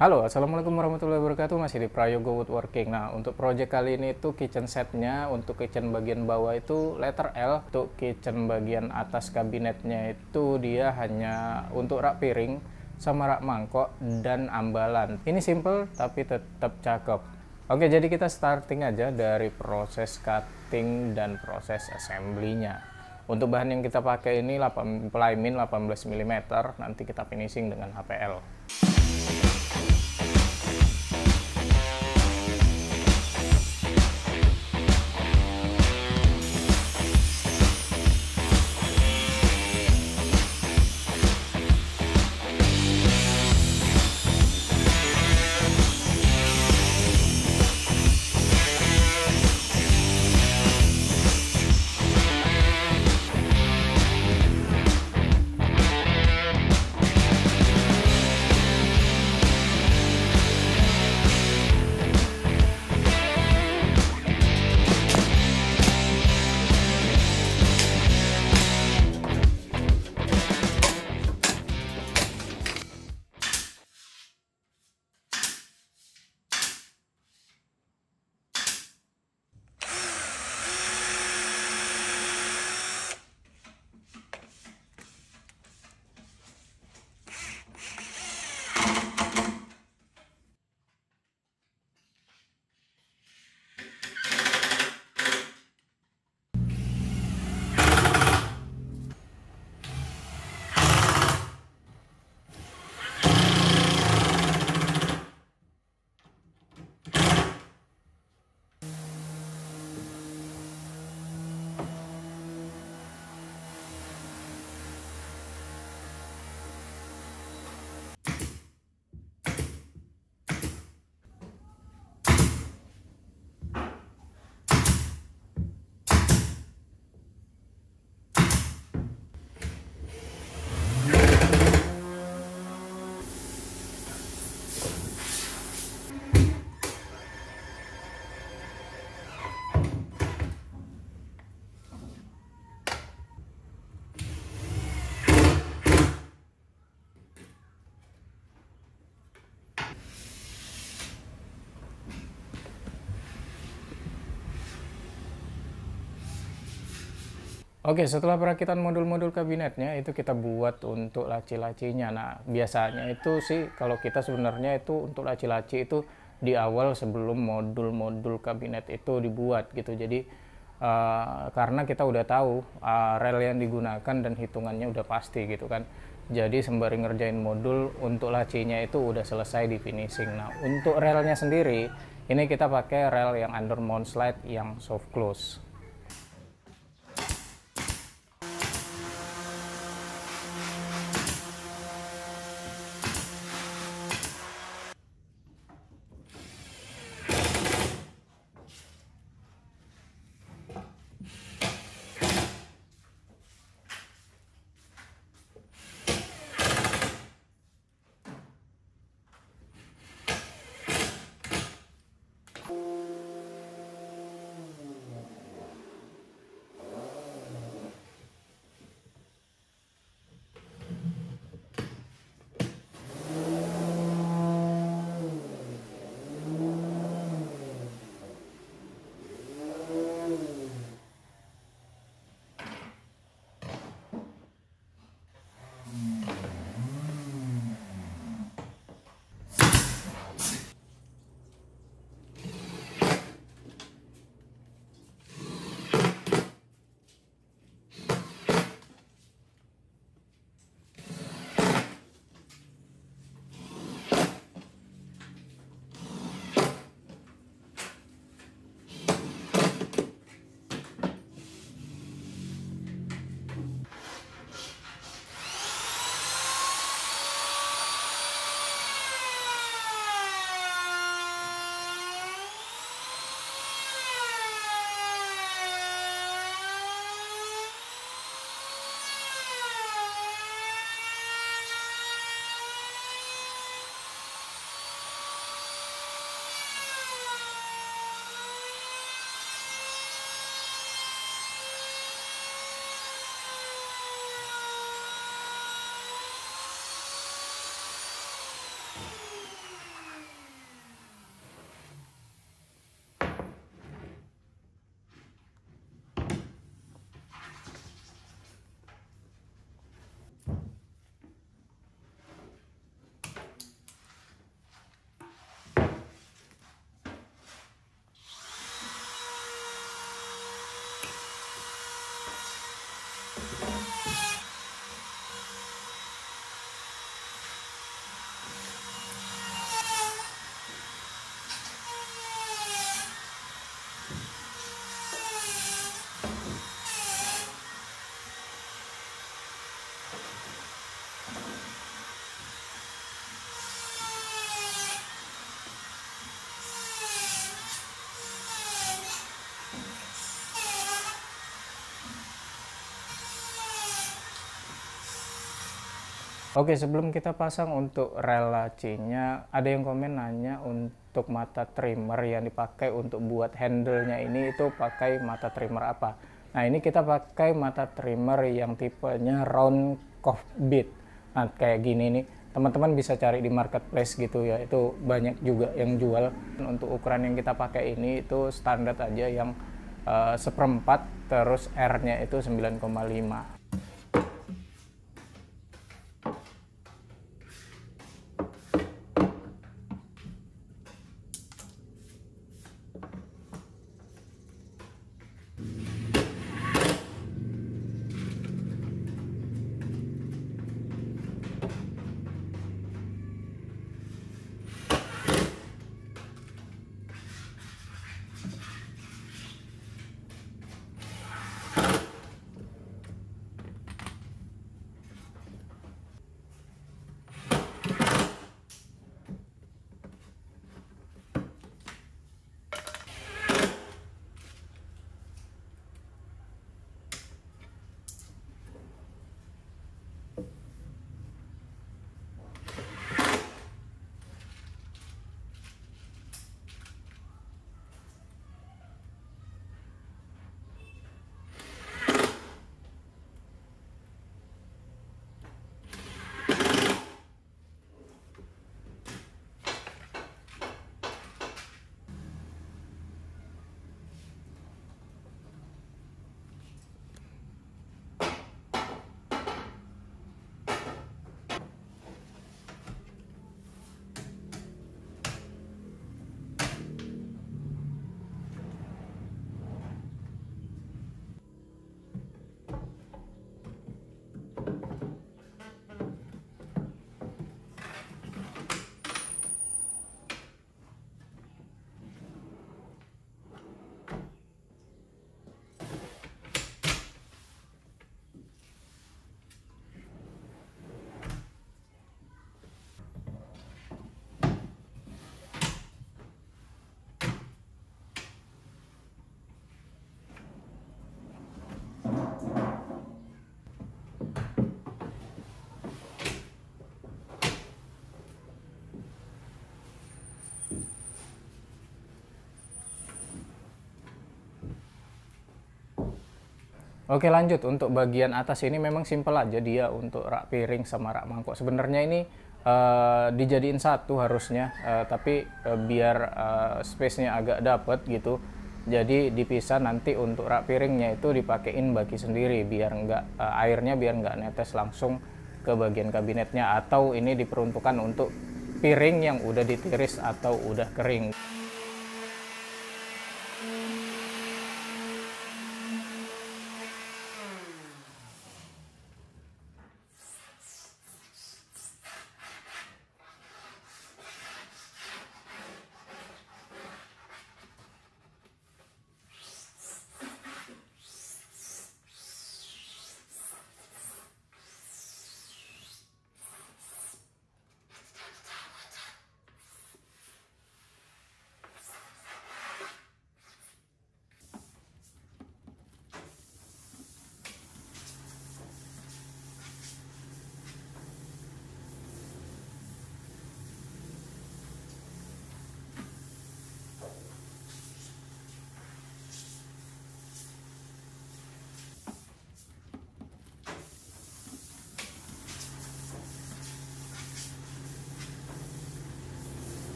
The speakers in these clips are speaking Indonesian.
Halo, Assalamualaikum warahmatullahi wabarakatuh. Masih di Prayogo Woodworking. Nah, untuk project kali ini itu kitchen setnya untuk kitchen bagian bawah itu letter L. Untuk kitchen bagian atas kabinetnya itu dia hanya untuk rak piring sama rak mangkok dan ambalan. Ini simple tapi tetap cakep. Oke, jadi kita starting aja dari proses cutting dan proses assembly-nya. Untuk bahan yang kita pakai ini 8, plymin 18 mm, nanti kita finishing dengan HPL. Oke, setelah perakitan modul-modul kabinetnya itu kita buat untuk laci-lacinya. Nah, biasanya itu sih kalau kita sebenarnya itu untuk laci-laci itu di awal sebelum modul-modul kabinet itu dibuat gitu. Jadi uh, karena kita udah tahu uh, rel yang digunakan dan hitungannya udah pasti gitu kan. Jadi sembari ngerjain modul untuk lacinya itu udah selesai di finishing. Nah, untuk relnya sendiri ini kita pakai rel yang under mount slide yang soft close. Oke, sebelum kita pasang untuk rel lacinya, ada yang komen nanya untuk mata trimmer yang dipakai untuk buat handle-nya ini itu pakai mata trimmer apa? Nah, ini kita pakai mata trimmer yang tipenya round cuff bit. Nah, kayak gini nih. Teman-teman bisa cari di marketplace gitu ya. Itu banyak juga yang jual. Untuk ukuran yang kita pakai ini itu standar aja yang uh, seperempat terus R-nya itu 9,5. Oke lanjut untuk bagian atas ini memang simpel aja dia untuk rak piring sama rak mangkok. Sebenarnya ini uh, dijadiin satu harusnya, uh, tapi uh, biar uh, space-nya agak dapet gitu. Jadi dipisah nanti untuk rak piringnya itu dipakein bagi sendiri biar enggak uh, airnya biar nggak netes langsung ke bagian kabinetnya atau ini diperuntukkan untuk piring yang udah ditiris atau udah kering.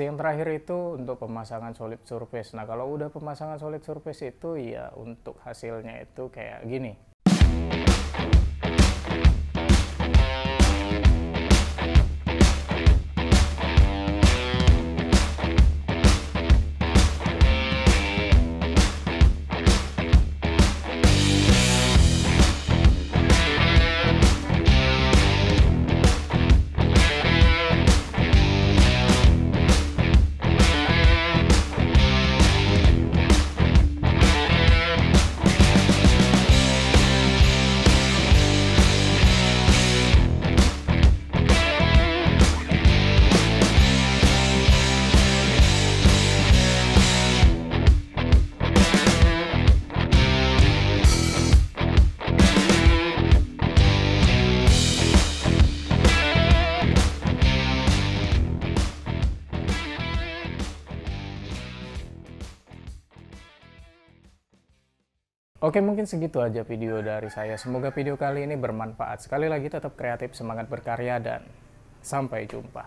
Yang terakhir itu untuk pemasangan solid surface. Nah, kalau udah pemasangan solid surface itu ya untuk hasilnya itu kayak gini. Oke, mungkin segitu aja video dari saya. Semoga video kali ini bermanfaat. Sekali lagi tetap kreatif, semangat berkarya, dan sampai jumpa.